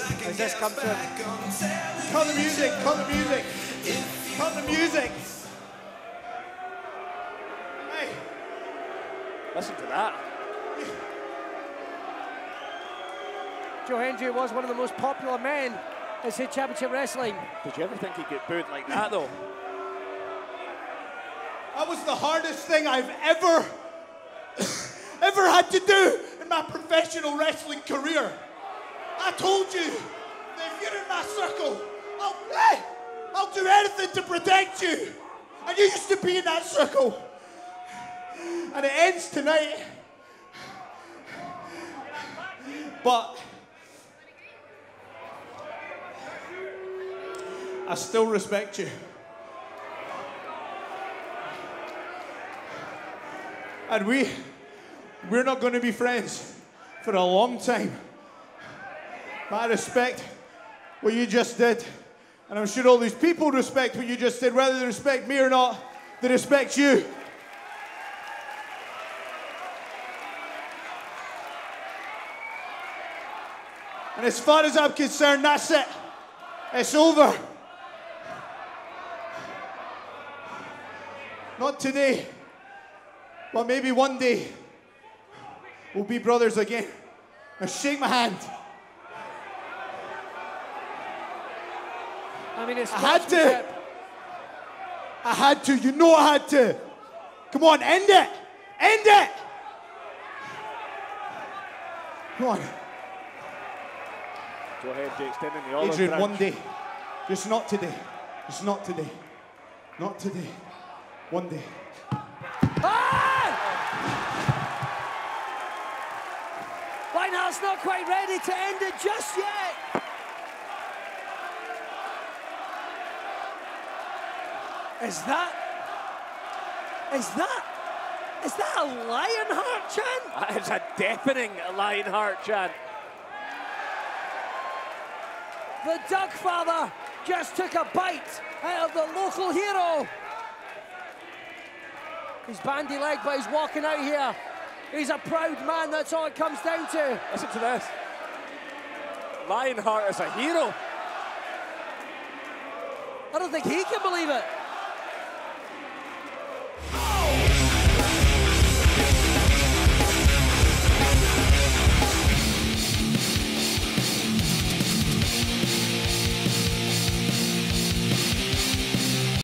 As this comes in. Cut the music, cut the music. Cut the music. Hey, Listen to that. Joe Hendry was one of the most popular men in Insane Championship Wrestling. Did you ever think he'd get booed like that, though? that was the hardest thing I've ever, ever had to do in my professional wrestling career. I told you that if you're in my circle, I'll, I'll do anything to protect you. And you used to be in that circle. And it ends tonight. But I still respect you. And we, we're not going to be friends for a long time. I respect what you just did. And I'm sure all these people respect what you just did, whether they respect me or not, they respect you. And as far as I'm concerned, that's it. It's over. Not today, but maybe one day we'll be brothers again. Now shake my hand. I mean, it's I had to. sportsmanship. I had to. You know I had to. Come on, end it. End it. Come on. Go ahead, Jake, extending the olive Adrian, branch. one day. Just not today. Just not today. Not today. One day. Ah! Lionheart's not quite ready to end it just yet. Is that? Is that? Is that a Lionheart chant? That is a deafening Lionheart chant. The Duck Father just took a bite out of the local hero. He's bandy legged, but he's walking out here. He's a proud man, that's all it comes down to. Listen to this. Lionheart is a hero. I don't think he can believe it.